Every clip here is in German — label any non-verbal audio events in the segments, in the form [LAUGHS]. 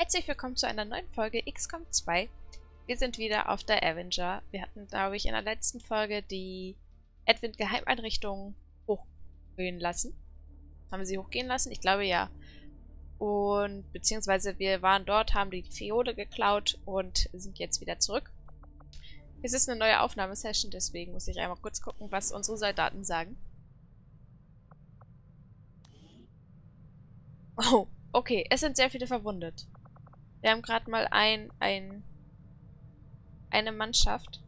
Herzlich willkommen zu einer neuen Folge XCOM 2. Wir sind wieder auf der Avenger. Wir hatten, glaube ich, in der letzten Folge die Advent-Geheimeinrichtung hochgehen lassen. Haben wir sie hochgehen lassen? Ich glaube ja. Und beziehungsweise wir waren dort, haben die Fiole geklaut und sind jetzt wieder zurück. Es ist eine neue Aufnahmesession, deswegen muss ich einmal kurz gucken, was unsere Soldaten sagen. Oh, okay. Es sind sehr viele verwundet. Wir haben gerade mal ein, ein, eine Mannschaft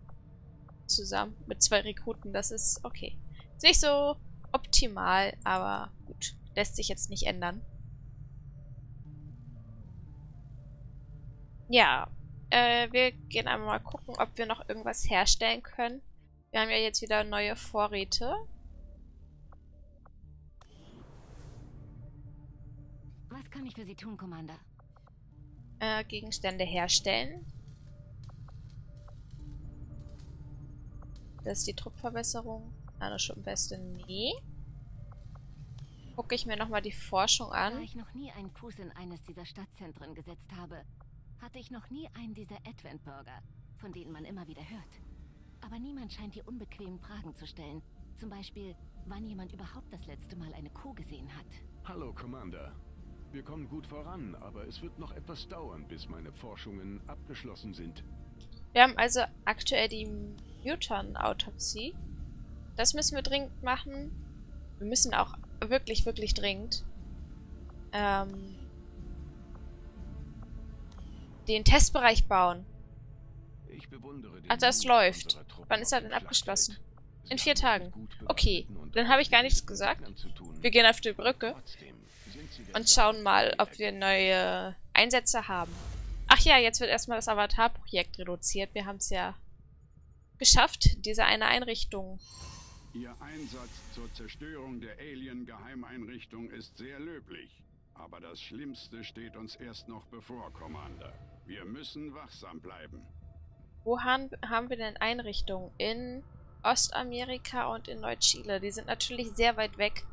zusammen mit zwei Rekruten. Das ist okay. Ist nicht so optimal, aber gut. Lässt sich jetzt nicht ändern. Ja, äh, wir gehen einmal mal gucken, ob wir noch irgendwas herstellen können. Wir haben ja jetzt wieder neue Vorräte. Was kann ich für Sie tun, Commander? Äh, Gegenstände herstellen. Das ist die Truppverbesserung. Nanoschuppenweste, nee. Gucke ich mir nochmal die Forschung an. Da ich noch nie einen Fuß in eines dieser Stadtzentren gesetzt habe, hatte ich noch nie einen dieser Advent-Burger, von denen man immer wieder hört. Aber niemand scheint die unbequemen Fragen zu stellen. Zum Beispiel, wann jemand überhaupt das letzte Mal eine Kuh gesehen hat. Hallo, Commander. Wir kommen gut voran, aber es wird noch etwas dauern, bis meine Forschungen abgeschlossen sind. Wir haben also aktuell die Muton-Autopsie. Das müssen wir dringend machen. Wir müssen auch wirklich, wirklich dringend ähm, den Testbereich bauen. Ach, das läuft. Wann ist er denn abgeschlossen? In vier Tagen. Okay, dann habe ich gar nichts gesagt. Wir gehen auf die Brücke und schauen mal, ob wir neue Einsätze haben. Ach ja, jetzt wird erstmal das Avatar-Projekt reduziert. Wir haben es ja geschafft, diese eine Einrichtung. Ihr Einsatz zur Zerstörung der Alien-Geheimeinrichtung ist sehr löblich. Aber das Schlimmste steht uns erst noch bevor, Commander. Wir müssen wachsam bleiben. Wo haben, haben wir denn Einrichtungen? In Ostamerika und in Neu-Chile. Die sind natürlich sehr weit weg.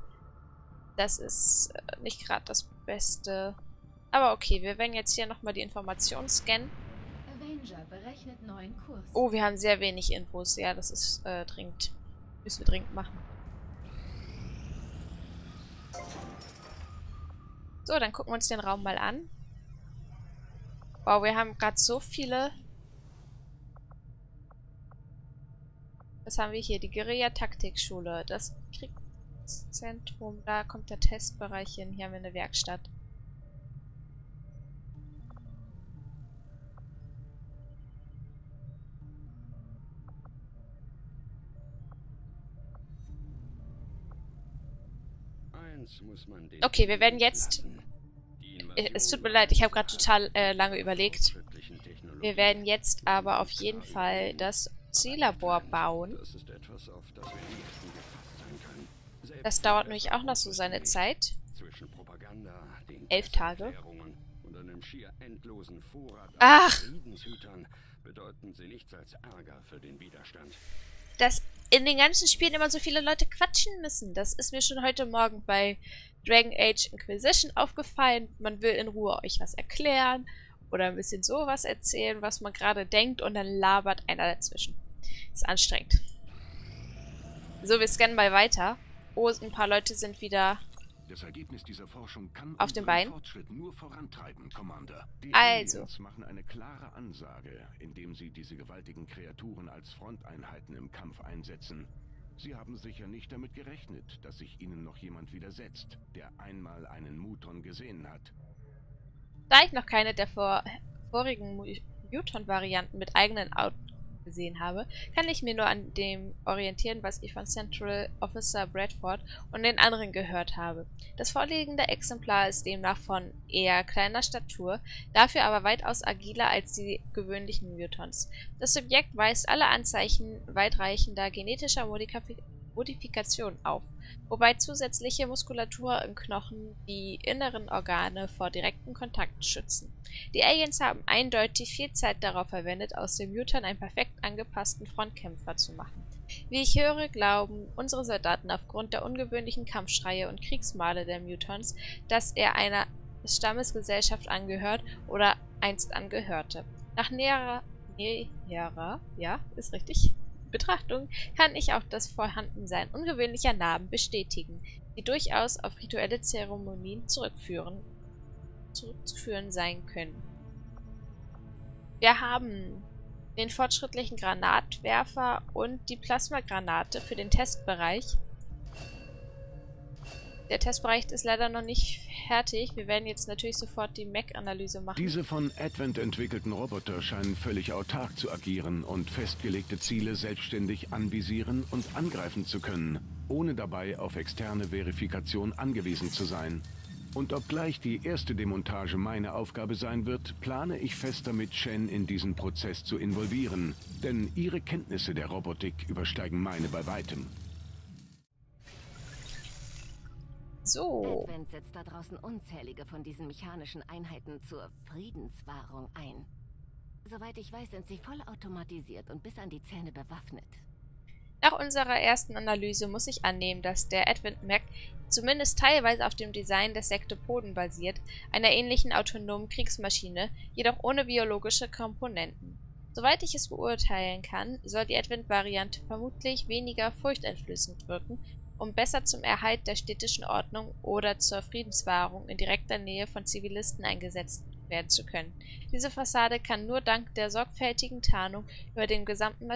Das ist äh, nicht gerade das Beste. Aber okay, wir werden jetzt hier nochmal die Informationen scannen. Avenger berechnet neuen Kurs. Oh, wir haben sehr wenig Infos. Ja, das ist äh, dringend. Müssen wir dringend machen. So, dann gucken wir uns den Raum mal an. Wow, wir haben gerade so viele... Was haben wir hier? Die Guerilla-Taktikschule. Das Kriegszentrum. Da kommt der Testbereich hin. Hier haben wir eine Werkstatt. Okay, wir werden jetzt... Äh, es tut mir leid, ich habe gerade total äh, lange überlegt. Wir werden jetzt aber auf jeden Fall das Ziellabor bauen. Das dauert nämlich auch noch so seine Zeit. Elf Tage. Ach! Dass in den ganzen Spielen immer so viele Leute quatschen müssen. Das ist mir schon heute Morgen bei Dragon Age Inquisition aufgefallen. Man will in Ruhe euch was erklären oder ein bisschen sowas erzählen, was man gerade denkt und dann labert einer dazwischen. Ist anstrengend. So, wir scannen mal weiter. Oh, ein paar Leute sind wieder das Ergebnis dieser Forschung kann auf den Beinen. Fortschritt nur vorantreiben, Commander. Die also. Aliens machen eine klare Ansage, indem sie diese gewaltigen Kreaturen als Fronteinheiten im Kampf einsetzen. Sie haben sicher nicht damit gerechnet, dass sich ihnen noch jemand widersetzt, der einmal einen Muton gesehen hat. Da ich noch keine der vor vorigen Muton-Varianten mit eigenen gesehen habe, kann ich mir nur an dem orientieren, was ich von Central Officer Bradford und den anderen gehört habe. Das vorliegende Exemplar ist demnach von eher kleiner Statur, dafür aber weitaus agiler als die gewöhnlichen Mutons. Das Subjekt weist alle Anzeichen weitreichender genetischer Modifikation auf, wobei zusätzliche Muskulatur im Knochen die inneren Organe vor direktem Kontakt schützen. Die Aliens haben eindeutig viel Zeit darauf verwendet, aus dem Mutant einen perfekt angepassten Frontkämpfer zu machen. Wie ich höre, glauben unsere Soldaten aufgrund der ungewöhnlichen Kampfschreie und Kriegsmale der Mutants, dass er einer des Stammes Gesellschaft angehört oder einst angehörte. Nach näherer, näherer, ja, ist richtig, Betrachtung kann ich auch das Vorhandensein ungewöhnlicher Narben bestätigen, die durchaus auf rituelle Zeremonien zurückführen, zurückzuführen sein können. Wir haben den fortschrittlichen Granatwerfer und die Plasmagranate für den Testbereich. Der Testbereich ist leider noch nicht fertig. Wir werden jetzt natürlich sofort die Mech-Analyse machen. Diese von Advent entwickelten Roboter scheinen völlig autark zu agieren und festgelegte Ziele selbstständig anvisieren und angreifen zu können, ohne dabei auf externe Verifikation angewiesen zu sein. Und obgleich die erste Demontage meine Aufgabe sein wird, plane ich fest damit, Shen in diesen Prozess zu involvieren. Denn ihre Kenntnisse der Robotik übersteigen meine bei weitem. So. Advent setzt da draußen unzählige von diesen mechanischen Einheiten zur Friedenswahrung ein. Soweit ich weiß, sind sie vollautomatisiert und bis an die Zähne bewaffnet. Nach unserer ersten Analyse muss ich annehmen, dass der Advent Mac zumindest teilweise auf dem Design des Sektopoden basiert, einer ähnlichen autonomen Kriegsmaschine, jedoch ohne biologische Komponenten. Soweit ich es beurteilen kann, soll die Advent-Variante vermutlich weniger furchteinflößend wirken, um besser zum Erhalt der städtischen Ordnung oder zur Friedenswahrung in direkter Nähe von Zivilisten eingesetzt werden zu können. Diese Fassade kann nur dank der sorgfältigen Tarnung über den gesamten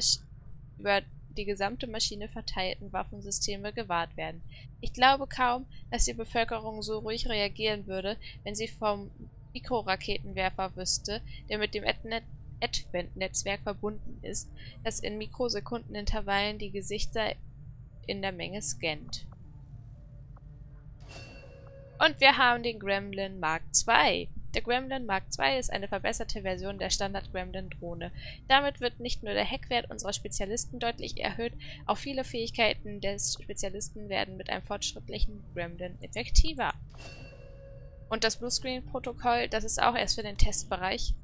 über die gesamte Maschine verteilten Waffensysteme gewahrt werden. Ich glaube kaum, dass die Bevölkerung so ruhig reagieren würde, wenn sie vom Mikroraketenwerfer wüsste, der mit dem Advent-Netzwerk verbunden ist, das in Mikrosekundenintervallen die Gesichter in der Menge scannt. Und wir haben den Gremlin Mark II. Der Gremlin Mark II ist eine verbesserte Version der Standard-Gremlin-Drohne. Damit wird nicht nur der Heckwert unserer Spezialisten deutlich erhöht, auch viele Fähigkeiten des Spezialisten werden mit einem fortschrittlichen Gremlin effektiver. Und das Bluescreen-Protokoll, das ist auch erst für den Testbereich.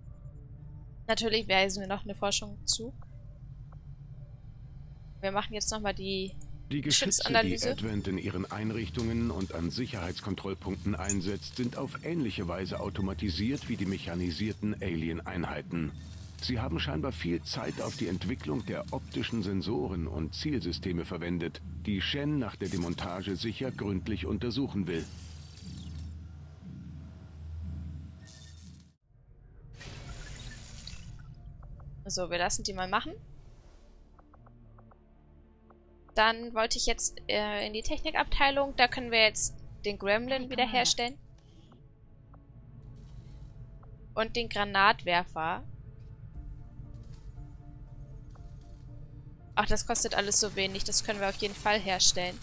Natürlich weisen wir noch eine Forschung zu. Wir machen jetzt nochmal die die Geschütze, die Advent in ihren Einrichtungen und an Sicherheitskontrollpunkten einsetzt, sind auf ähnliche Weise automatisiert wie die mechanisierten Alien-Einheiten. Sie haben scheinbar viel Zeit auf die Entwicklung der optischen Sensoren und Zielsysteme verwendet, die Shen nach der Demontage sicher gründlich untersuchen will. So, wir lassen die mal machen. Dann wollte ich jetzt äh, in die Technikabteilung. Da können wir jetzt den Gremlin wiederherstellen. Und den Granatwerfer. Ach, das kostet alles so wenig. Das können wir auf jeden Fall herstellen.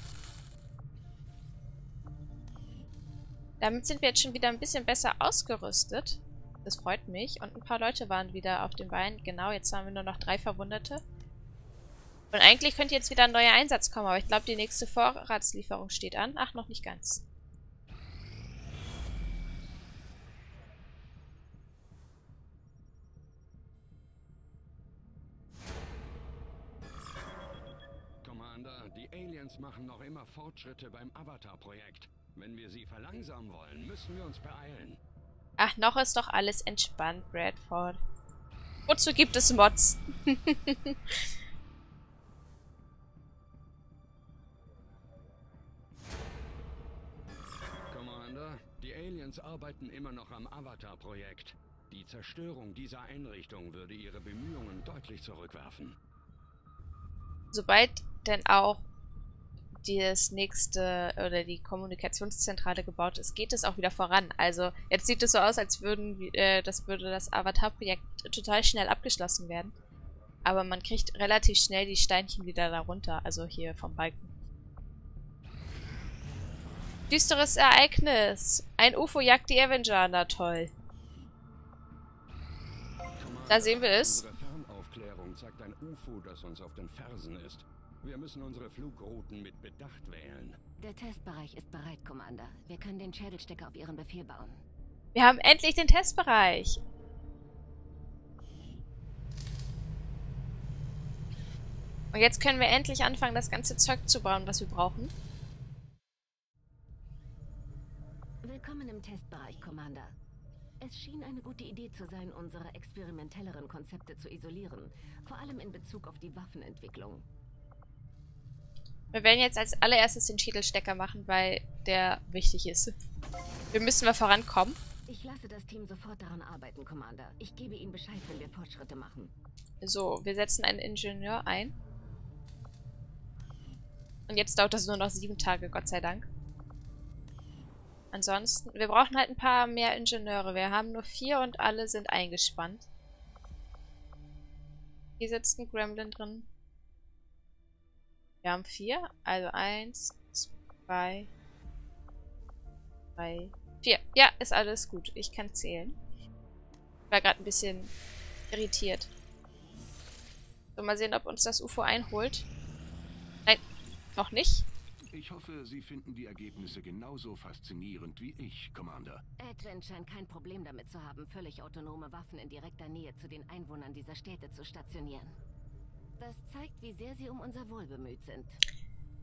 Damit sind wir jetzt schon wieder ein bisschen besser ausgerüstet. Das freut mich. Und ein paar Leute waren wieder auf dem Bein. Genau, jetzt haben wir nur noch drei Verwundete. Und eigentlich könnte jetzt wieder ein neuer Einsatz kommen, aber ich glaube, die nächste Vorratslieferung steht an. Ach, noch nicht ganz. Commander, die Aliens machen noch immer Fortschritte beim Avatar-Projekt. Wenn wir sie verlangsamen wollen, müssen wir uns beeilen. Ach, noch ist doch alles entspannt, Bradford. Wozu gibt es Mods? [LAUGHS] Aliens arbeiten immer noch am Avatar-Projekt. Die Zerstörung dieser Einrichtung würde ihre Bemühungen deutlich zurückwerfen. Sobald denn auch das nächste oder die Kommunikationszentrale gebaut ist, geht es auch wieder voran. Also jetzt sieht es so aus, als würden äh, das würde das Avatar-Projekt total schnell abgeschlossen werden. Aber man kriegt relativ schnell die Steinchen wieder darunter, also hier vom Balken. Düsteres Ereignis. Ein UFO jagt die Avenger. Na toll. Da sehen wir es. Unsere Fernaufklärung zeigt ein UFO, das uns auf den Fersen ist. Wir müssen unsere Flugrouten mit Bedacht wählen. Der Testbereich ist bereit, Commander. Wir können den Schädelstecker auf Ihren Befehl bauen. Wir haben endlich den Testbereich. Und jetzt können wir endlich anfangen, das ganze Zeug zu bauen, was wir brauchen. Willkommen im Testbereich, Commander. Es schien eine gute Idee zu sein, unsere experimentelleren Konzepte zu isolieren, vor allem in Bezug auf die Waffenentwicklung. Wir werden jetzt als allererstes den Schädelstecker machen, weil der wichtig ist. Wir müssen mal vorankommen. Ich lasse das Team sofort daran arbeiten, Commander. Ich gebe Ihnen Bescheid, wenn wir Fortschritte machen. So, wir setzen einen Ingenieur ein. Und jetzt dauert das nur noch sieben Tage, Gott sei Dank. Ansonsten, wir brauchen halt ein paar mehr Ingenieure. Wir haben nur vier und alle sind eingespannt. Hier sitzt ein Gremlin drin. Wir haben vier. Also eins, zwei, drei, vier. Ja, ist alles gut. Ich kann zählen. Ich war gerade ein bisschen irritiert. So, mal sehen, ob uns das UFO einholt. Nein, noch nicht. Ich hoffe, Sie finden die Ergebnisse genauso faszinierend wie ich, Commander. Advent scheint kein Problem damit zu haben, völlig autonome Waffen in direkter Nähe zu den Einwohnern dieser Städte zu stationieren. Das zeigt, wie sehr sie um unser Wohl bemüht sind.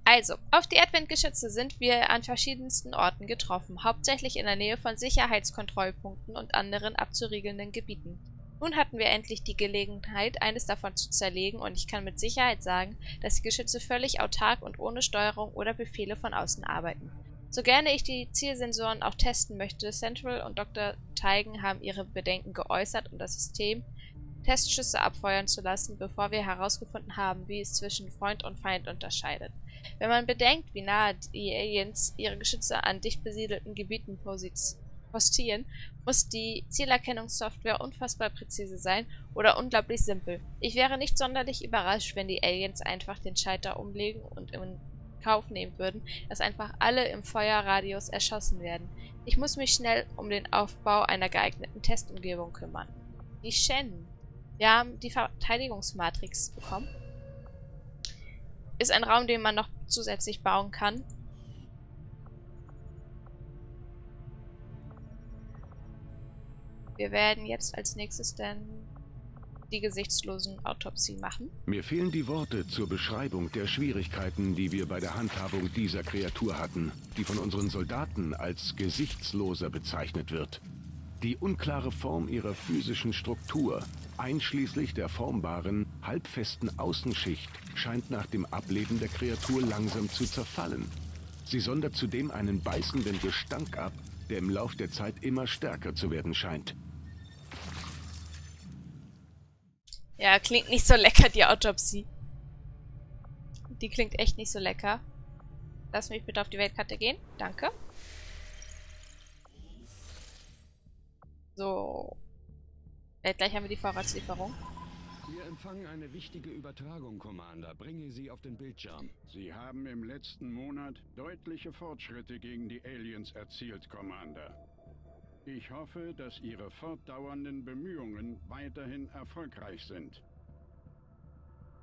Also, auf die Advent-Geschütze sind wir an verschiedensten Orten getroffen, hauptsächlich in der Nähe von Sicherheitskontrollpunkten und anderen abzuriegelnden Gebieten. Nun hatten wir endlich die Gelegenheit, eines davon zu zerlegen und ich kann mit Sicherheit sagen, dass die Geschütze völlig autark und ohne Steuerung oder Befehle von außen arbeiten. So gerne ich die Zielsensoren auch testen möchte, Central und Dr. Teigen haben ihre Bedenken geäußert und das System Testschüsse abfeuern zu lassen, bevor wir herausgefunden haben, wie es zwischen Freund und Feind unterscheidet. Wenn man bedenkt, wie nahe die Aliens ihre Geschütze an dicht besiedelten Gebieten postieren, muss die Zielerkennungssoftware unfassbar präzise sein oder unglaublich simpel. Ich wäre nicht sonderlich überrascht, wenn die Aliens einfach den Schalter umlegen und in Kauf nehmen würden, dass einfach alle im Feuerradius erschossen werden. Ich muss mich schnell um den Aufbau einer geeigneten Testumgebung kümmern. Die Shen. Wir haben die Verteidigungsmatrix bekommen. Ist ein Raum, den man noch zusätzlich bauen kann. Wir werden jetzt als nächstes dann die gesichtslosen Autopsie machen. Mir fehlen die Worte zur Beschreibung der Schwierigkeiten, die wir bei der Handhabung dieser Kreatur hatten, die von unseren Soldaten als gesichtsloser bezeichnet wird. Die unklare Form ihrer physischen Struktur, einschließlich der formbaren, halbfesten Außenschicht, scheint nach dem Ableben der Kreatur langsam zu zerfallen. Sie sondert zudem einen beißenden Gestank ab, der im Lauf der Zeit immer stärker zu werden scheint. Ja, klingt nicht so lecker, die Autopsie. Die klingt echt nicht so lecker. Lass mich bitte auf die Weltkarte gehen. Danke. So. Äh, gleich haben wir die Vorratslieferung. Wir empfangen eine wichtige Übertragung, Commander. Bringe sie auf den Bildschirm. Sie haben im letzten Monat deutliche Fortschritte gegen die Aliens erzielt, Commander. Ich hoffe, dass Ihre fortdauernden Bemühungen weiterhin erfolgreich sind.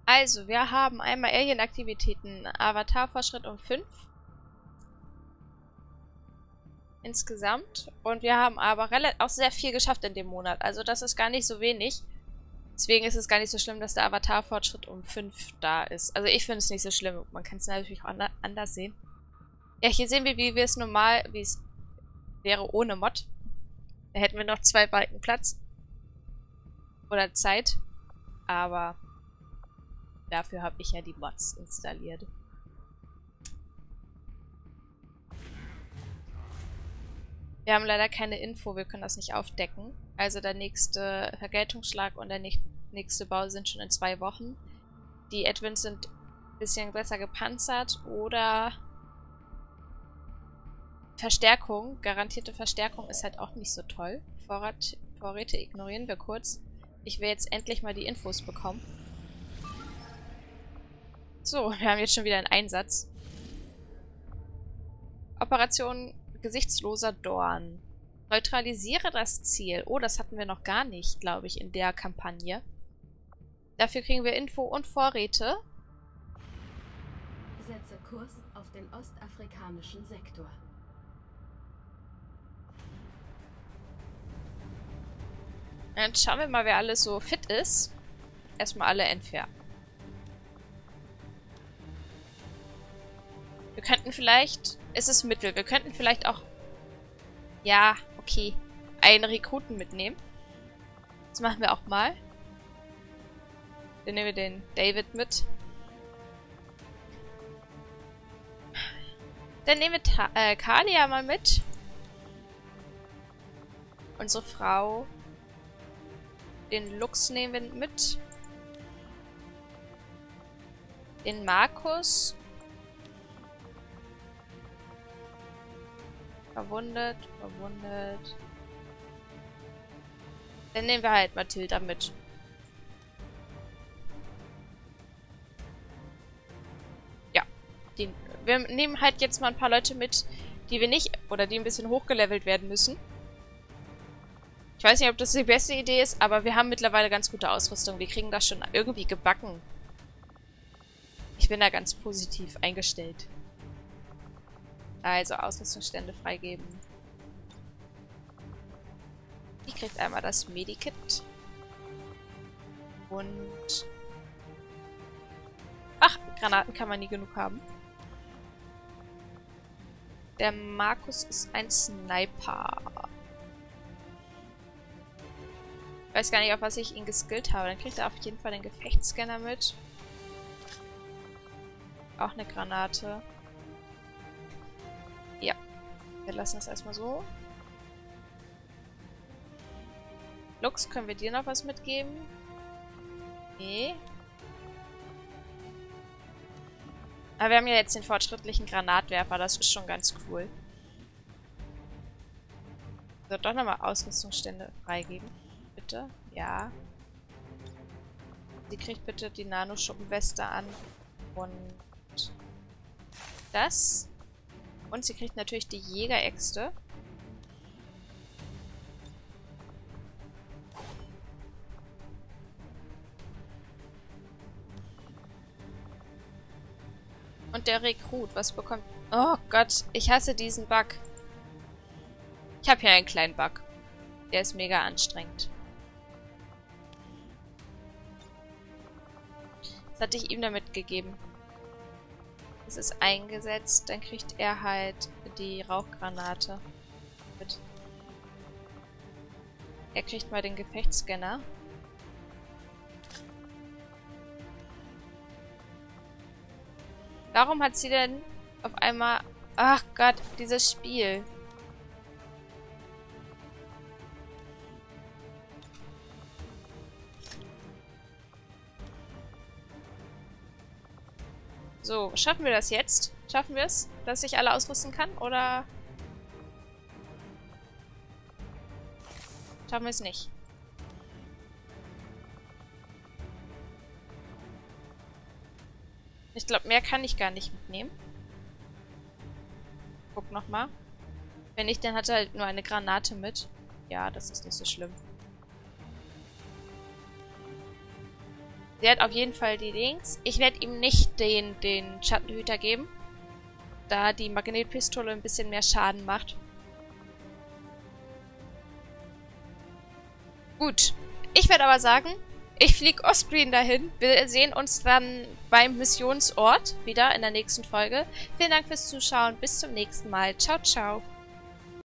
Also, wir haben einmal Alien-Aktivitäten. Avatar-Fortschritt um 5. Insgesamt. Und wir haben aber auch sehr viel geschafft in dem Monat. Also das ist gar nicht so wenig. Deswegen ist es gar nicht so schlimm, dass der Avatar-Fortschritt um 5 da ist. Also ich finde es nicht so schlimm. Man kann es natürlich auch anders sehen. Ja, hier sehen wir, wie wir es normal, wie es wäre ohne Mod. Da hätten wir noch zwei Balken Platz. Oder Zeit. Aber dafür habe ich ja die Mods installiert. Wir haben leider keine Info, wir können das nicht aufdecken. Also der nächste Vergeltungsschlag und der nächste Bau sind schon in zwei Wochen. Die Edwins sind ein bisschen besser gepanzert oder Verstärkung, garantierte Verstärkung ist halt auch nicht so toll. Vorrat, Vorräte ignorieren wir kurz. Ich will jetzt endlich mal die Infos bekommen. So, wir haben jetzt schon wieder einen Einsatz. Operation Gesichtsloser Dorn. Neutralisiere das Ziel. Oh, das hatten wir noch gar nicht, glaube ich, in der Kampagne. Dafür kriegen wir Info und Vorräte. Setze Kurs auf den ostafrikanischen Sektor. Dann schauen wir mal, wer alles so fit ist. Erstmal alle entfernen. Wir könnten vielleicht... Es ist Mittel. Wir könnten vielleicht auch Ja, okay. Einen Rekruten mitnehmen. Das machen wir auch mal. Dann nehmen wir den David mit. Dann nehmen wir Ta äh, Kalia mal mit. Unsere Frau. Den Lux nehmen wir mit. Den Markus. Verwundet, verwundet. Dann nehmen wir halt Mathilda mit. Ja. Den, wir nehmen halt jetzt mal ein paar Leute mit, die wir nicht, oder die ein bisschen hochgelevelt werden müssen. Ich weiß nicht, ob das die beste Idee ist, aber wir haben mittlerweile ganz gute Ausrüstung. Wir kriegen das schon irgendwie gebacken. Ich bin da ganz positiv eingestellt. Also Ausrüstungsstände freigeben. Die kriegt einmal das Medikit. Und... Ach, Granaten kann man nie genug haben. Der Markus ist ein Sniper. Weiß gar nicht, auf was ich ihn geskillt habe. Dann kriegt er auf jeden Fall den Gefechtsscanner mit. Auch eine Granate. Ja. Wir lassen das erstmal so. Lux, können wir dir noch was mitgeben? Nee. Aber wir haben ja jetzt den fortschrittlichen Granatwerfer. Das ist schon ganz cool. So, doch nochmal Ausrüstungsstände freigeben bitte? Ja. Sie kriegt bitte die Nanoschuppenweste an. Und das. Und sie kriegt natürlich die Jägeräxte. Und der Rekrut, was bekommt... Oh Gott, ich hasse diesen Bug. Ich habe hier einen kleinen Bug. Der ist mega anstrengend. Was hatte ich ihm damit gegeben? Es ist eingesetzt, dann kriegt er halt die Rauchgranate. Mit. Er kriegt mal den Gefechtsscanner. Warum hat sie denn auf einmal... Ach Gott, dieses Spiel. So, schaffen wir das jetzt? Schaffen wir es, dass ich alle ausrüsten kann? Oder... Schaffen wir es nicht? Ich glaube, mehr kann ich gar nicht mitnehmen. Guck nochmal. Wenn ich, dann hat er halt nur eine Granate mit. Ja, das ist nicht so schlimm. Sie hat auf jeden Fall die Links. Ich werde ihm nicht den, den Schattenhüter geben. Da die Magnetpistole ein bisschen mehr Schaden macht. Gut. Ich werde aber sagen, ich fliege Osprey dahin. Wir sehen uns dann beim Missionsort wieder in der nächsten Folge. Vielen Dank fürs Zuschauen. Bis zum nächsten Mal. Ciao, ciao.